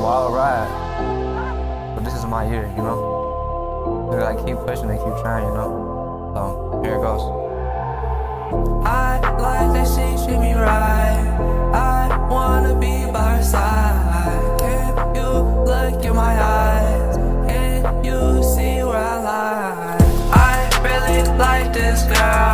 wild ride. But this is my year, you know? Dude, I keep pushing and keep trying, you know? So, here it goes. I like that she treat me right. I wanna be by her side. Can you look in my eyes? Can you see where I lie? I really like this girl.